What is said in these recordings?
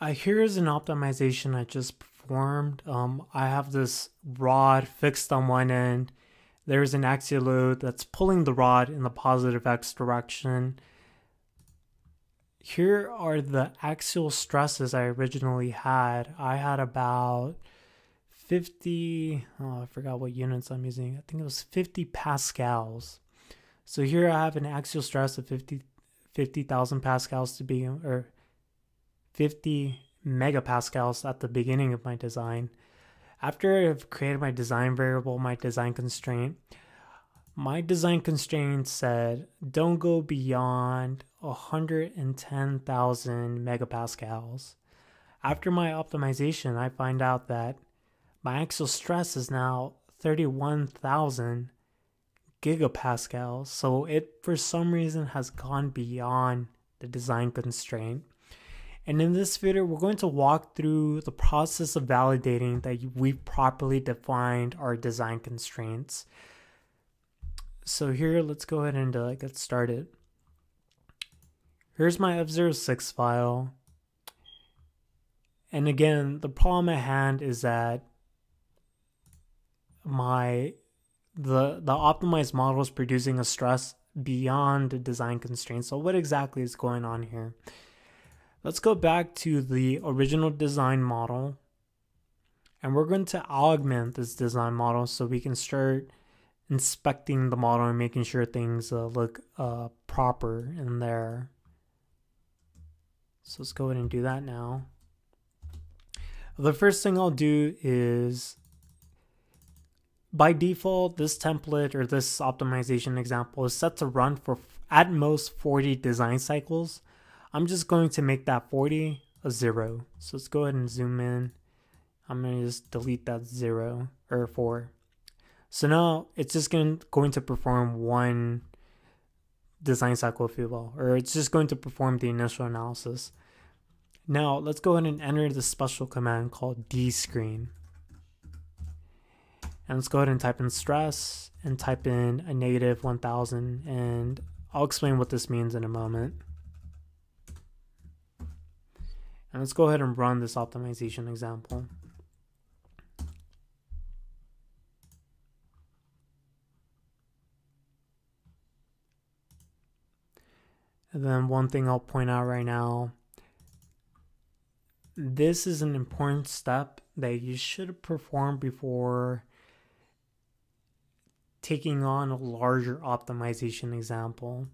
Uh, here's an optimization I just performed. Um, I have this rod fixed on one end. There's an axial load that's pulling the rod in the positive x direction. Here are the axial stresses I originally had. I had about 50, oh, I forgot what units I'm using. I think it was 50 pascals. So here I have an axial stress of 50 50,000 pascals to be or 50 megapascals at the beginning of my design. After I've created my design variable, my design constraint, my design constraint said don't go beyond 110,000 megapascals. After my optimization, I find out that my axial stress is now 31,000 gigapascals. So it, for some reason, has gone beyond the design constraint. And in this video, we're going to walk through the process of validating that we've properly defined our design constraints. So here, let's go ahead and uh, get started. Here's my F06 file. And again, the problem at hand is that my the the optimized model is producing a stress beyond the design constraints. So what exactly is going on here? Let's go back to the original design model and we're going to augment this design model so we can start inspecting the model and making sure things uh, look uh, proper in there. So let's go ahead and do that now. The first thing I'll do is by default, this template or this optimization example is set to run for at most 40 design cycles. I'm just going to make that 40 a zero. So let's go ahead and zoom in. I'm going to just delete that zero or four. So now it's just going, going to perform one design cycle if you will, or it's just going to perform the initial analysis. Now let's go ahead and enter the special command called dscreen. And let's go ahead and type in stress and type in a negative 1000 and I'll explain what this means in a moment. And let's go ahead and run this optimization example. And then one thing I'll point out right now, this is an important step that you should perform before taking on a larger optimization example.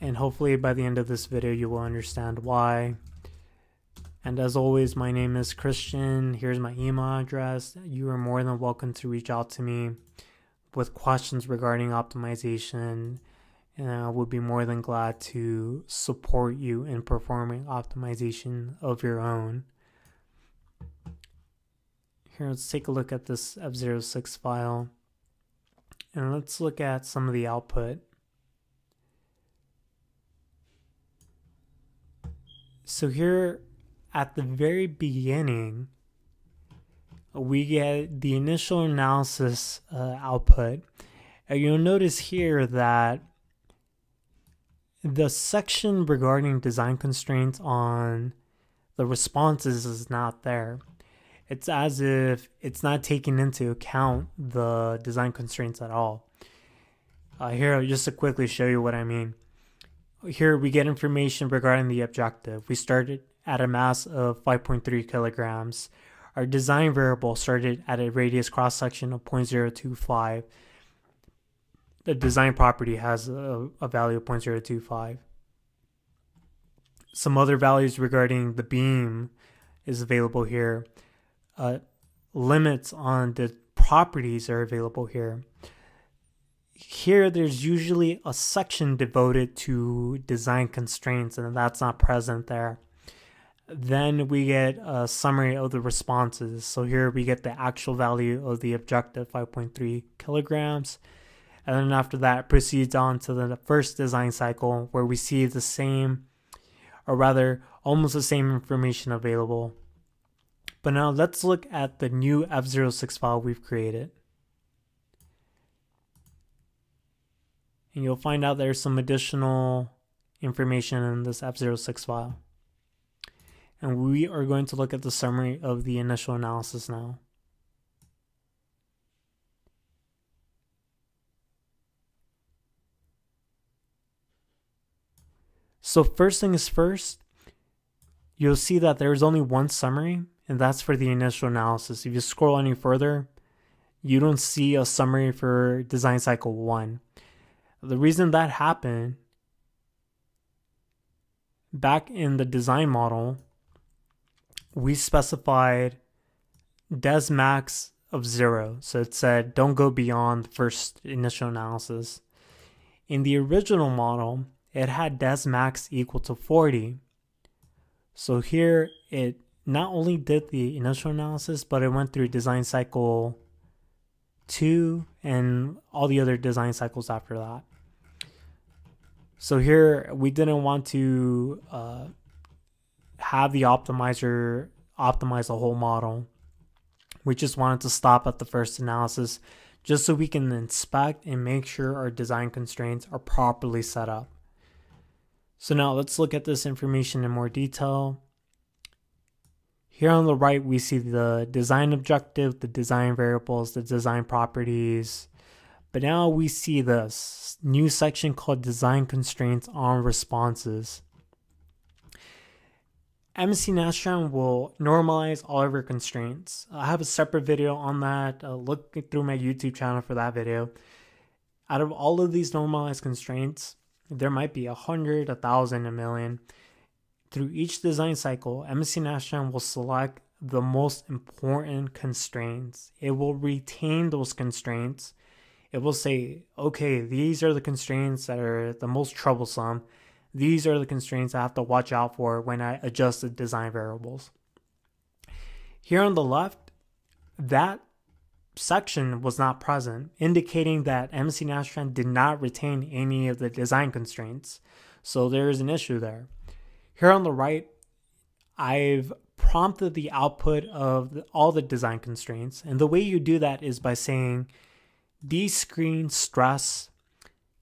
And hopefully by the end of this video you will understand why. And as always, my name is Christian. Here's my email address. You are more than welcome to reach out to me with questions regarding optimization. And I would be more than glad to support you in performing optimization of your own. Here, let's take a look at this F06 file. And let's look at some of the output. So here at the very beginning, we get the initial analysis uh, output. And you'll notice here that the section regarding design constraints on the responses is not there it's as if it's not taking into account the design constraints at all. Uh, here, just to quickly show you what I mean. Here we get information regarding the objective. We started at a mass of 5.3 kilograms. Our design variable started at a radius cross section of 0.025. The design property has a, a value of 0.025. Some other values regarding the beam is available here uh, limits on the properties are available here. Here, there's usually a section devoted to design constraints, and that's not present there. Then we get a summary of the responses. So here we get the actual value of the objective 5.3 kilograms. And then after that, proceeds on to the first design cycle where we see the same, or rather, almost the same information available but now let's look at the new F06 file we've created. And you'll find out there's some additional information in this F06 file. And we are going to look at the summary of the initial analysis now. So first thing is first, you'll see that there's only one summary, and that's for the initial analysis. If you scroll any further, you don't see a summary for design cycle one. The reason that happened back in the design model, we specified des max of zero. So it said don't go beyond the first initial analysis. In the original model, it had des max equal to 40. So here it not only did the initial analysis, but it went through design cycle two and all the other design cycles after that. So here we didn't want to uh, have the optimizer optimize the whole model. We just wanted to stop at the first analysis just so we can inspect and make sure our design constraints are properly set up. So now let's look at this information in more detail. Here on the right, we see the design objective, the design variables, the design properties. But now we see this new section called design constraints on responses. MSC Nastran will normalize all of your constraints. I have a separate video on that. Uh, look through my YouTube channel for that video. Out of all of these normalized constraints, there might be a hundred, a thousand, a million. Through each design cycle, MSC Nastran will select the most important constraints. It will retain those constraints. It will say, okay, these are the constraints that are the most troublesome. These are the constraints I have to watch out for when I adjust the design variables. Here on the left, that section was not present, indicating that MSC Nastran did not retain any of the design constraints. So there is an issue there. Here on the right, I've prompted the output of all the design constraints. And the way you do that is by saying descreen stress,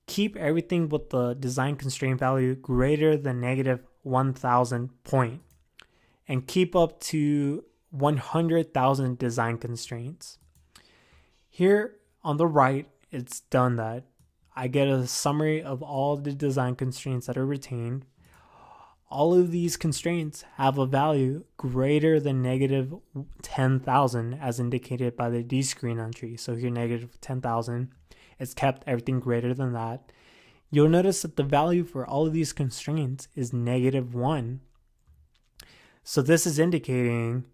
keep everything with the design constraint value greater than negative 1000 point, and keep up to 100,000 design constraints. Here on the right, it's done that. I get a summary of all the design constraints that are retained. All of these constraints have a value greater than negative 10,000 as indicated by the D screen entry. So here negative 10,000, it's kept everything greater than that. You'll notice that the value for all of these constraints is negative 1. So this is indicating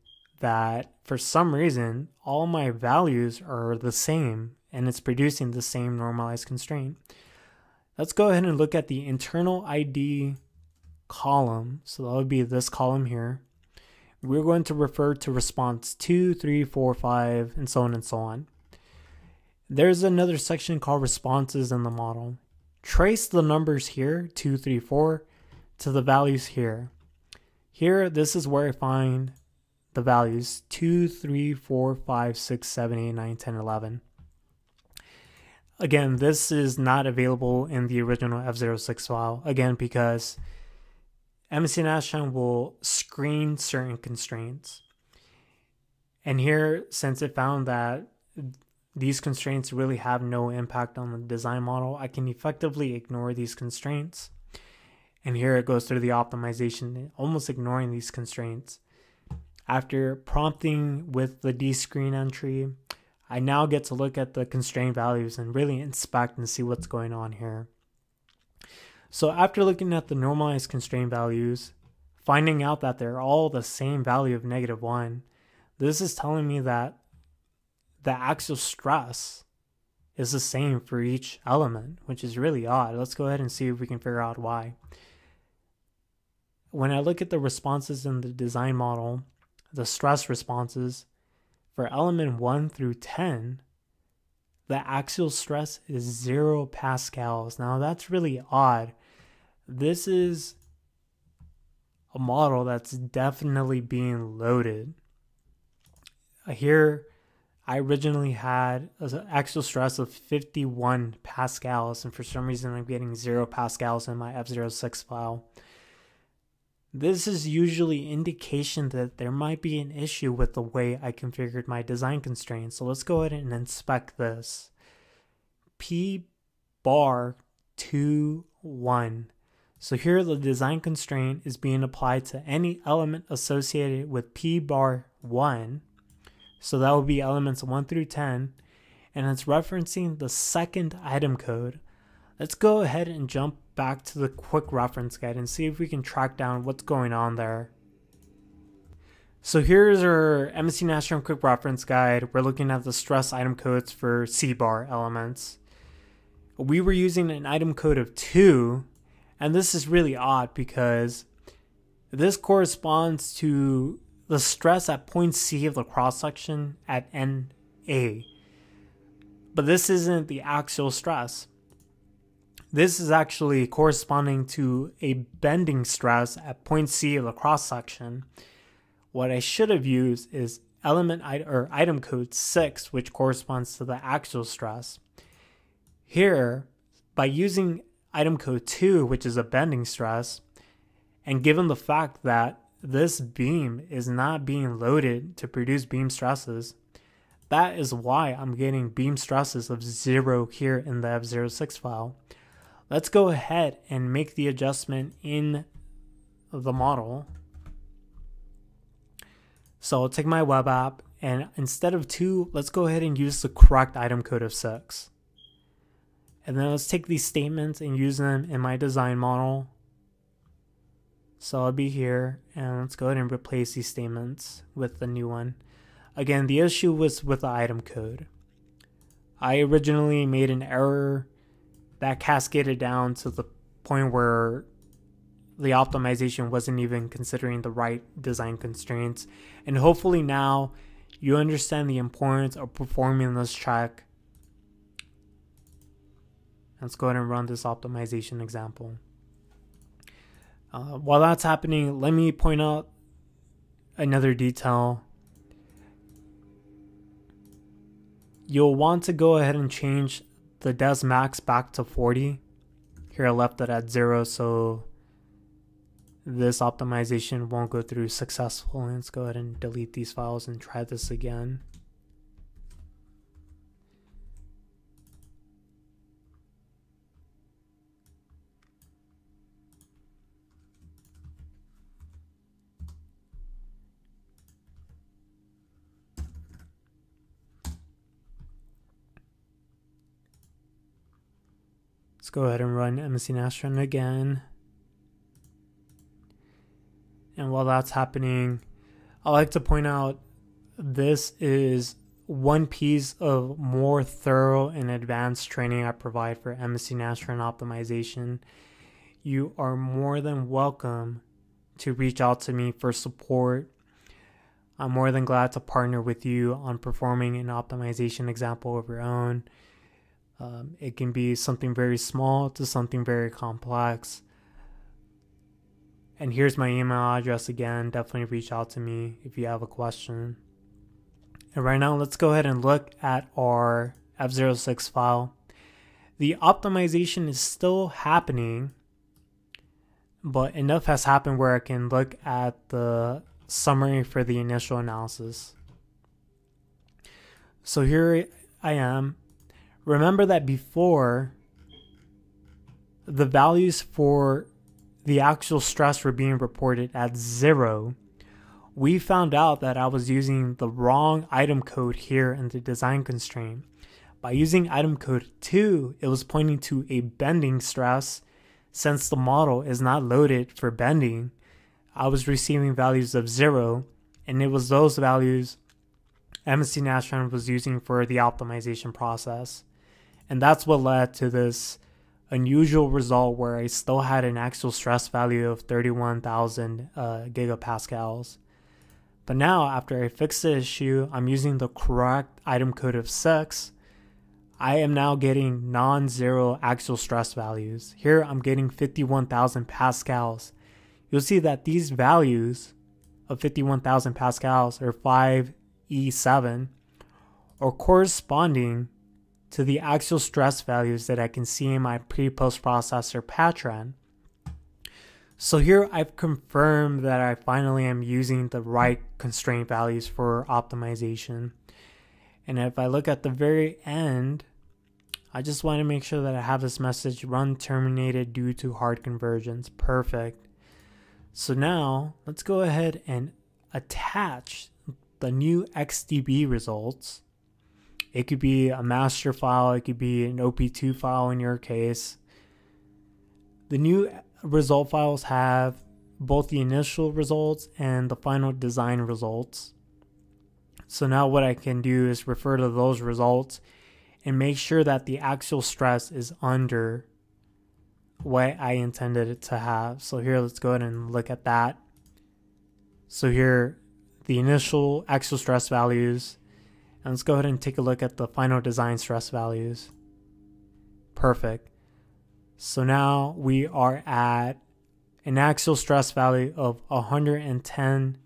that for some reason, all my values are the same and it's producing the same normalized constraint. Let's go ahead and look at the internal ID column. So that would be this column here. We're going to refer to response 2, 3, 4, 5, and so on and so on. There's another section called responses in the model. Trace the numbers here, 2, 3, 4, to the values here. Here, this is where I find the values 2, 3, 4, 5, 6, 7, 8, 9, 10, 11. Again, this is not available in the original F06 file, again, because MSC Nastran will screen certain constraints. And here, since it found that these constraints really have no impact on the design model, I can effectively ignore these constraints. And here it goes through the optimization, almost ignoring these constraints. After prompting with the descreen entry, I now get to look at the constraint values and really inspect and see what's going on here. So after looking at the normalized constraint values, finding out that they're all the same value of negative 1, this is telling me that the axial stress is the same for each element, which is really odd. Let's go ahead and see if we can figure out why. When I look at the responses in the design model, the stress responses for element 1 through 10, the axial stress is 0 pascals. Now that's really odd. This is a model that's definitely being loaded. Here, I originally had an actual stress of 51 pascals, and for some reason I'm getting 0 pascals in my F06 file. This is usually indication that there might be an issue with the way I configured my design constraints. So let's go ahead and inspect this. P bar 2 1. So here the design constraint is being applied to any element associated with P bar 1 so that would be elements 1 through 10. And it's referencing the second item code. Let's go ahead and jump back to the quick reference guide and see if we can track down what's going on there. So here's our MSC Nastran quick reference guide. We're looking at the stress item codes for C-bar elements. We were using an item code of 2, and this is really odd because this corresponds to the stress at point C of the cross section at NA. But this isn't the axial stress. This is actually corresponding to a bending stress at point C of the cross section. What I should have used is element or item code 6 which corresponds to the axial stress. Here, by using item code 2 which is a bending stress and given the fact that this beam is not being loaded to produce beam stresses. That is why I'm getting beam stresses of zero here in the F06 file. Let's go ahead and make the adjustment in the model. So I'll take my web app and instead of two, let's go ahead and use the correct item code of six. And then let's take these statements and use them in my design model. So I'll be here and let's go ahead and replace these statements with the new one. Again, the issue was with the item code. I originally made an error that cascaded down to the point where the optimization wasn't even considering the right design constraints. And hopefully now you understand the importance of performing this check. Let's go ahead and run this optimization example. Uh, while that's happening, let me point out another detail. You'll want to go ahead and change the des max back to 40. Here I left it at 0 so this optimization won't go through successfully. Let's go ahead and delete these files and try this again. Go ahead and run MSC Nastran again. And while that's happening, I like to point out this is one piece of more thorough and advanced training I provide for MSC Nastran optimization. You are more than welcome to reach out to me for support. I'm more than glad to partner with you on performing an optimization example of your own. Um, it can be something very small to something very complex. And here's my email address again. Definitely reach out to me if you have a question. And right now, let's go ahead and look at our F06 file. The optimization is still happening, but enough has happened where I can look at the summary for the initial analysis. So here I am remember that before the values for the actual stress were being reported at zero, we found out that I was using the wrong item code here in the design constraint. By using item code 2, it was pointing to a bending stress. Since the model is not loaded for bending, I was receiving values of 0, and it was those values MSC Nastran was using for the optimization process. And that's what led to this unusual result where I still had an actual stress value of 31,000 uh, gigapascals. But now, after I fixed the issue, I'm using the correct item code of 6. I am now getting non zero actual stress values. Here, I'm getting 51,000 pascals. You'll see that these values of 51,000 pascals or 5E7 are corresponding to the actual stress values that I can see in my pre-post processor Patran. So here I've confirmed that I finally am using the right constraint values for optimization. And if I look at the very end, I just want to make sure that I have this message run terminated due to hard convergence. Perfect. So now let's go ahead and attach the new XDB results. It could be a master file, it could be an OP2 file in your case. The new result files have both the initial results and the final design results. So now what I can do is refer to those results and make sure that the actual stress is under what I intended it to have. So here, let's go ahead and look at that. So here, the initial actual stress values. And let's go ahead and take a look at the final design stress values. Perfect. So now we are at an axial stress value of 110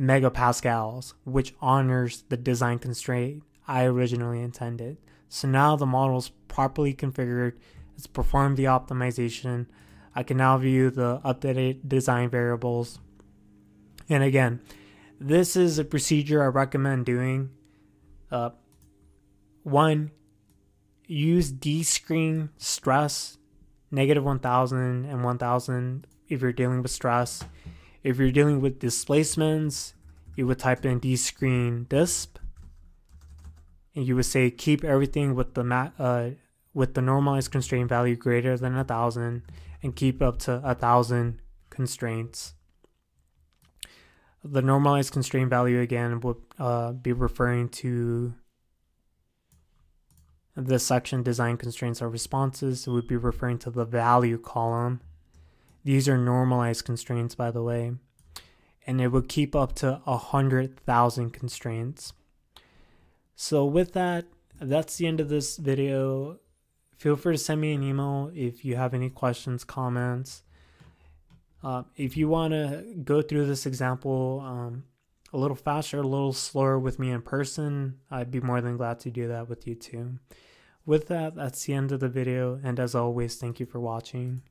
megapascals, which honors the design constraint I originally intended. So now the model is properly configured, it's performed the optimization. I can now view the updated design variables. And again, this is a procedure I recommend doing. Uh, one, use D-screen stress, negative 1000 and 1000 if you're dealing with stress. If you're dealing with displacements, you would type in D-screen disp. And you would say keep everything with the mat, uh, with the normalized constraint value greater than a thousand and keep up to a thousand constraints. The normalized constraint value again would uh, be referring to this section design constraints are responses. It would be referring to the value column. These are normalized constraints, by the way. And it would keep up to a hundred thousand constraints. So with that, that's the end of this video. Feel free to send me an email if you have any questions, comments. Uh, if you want to go through this example um, a little faster, a little slower with me in person, I'd be more than glad to do that with you too. With that, that's the end of the video, and as always, thank you for watching.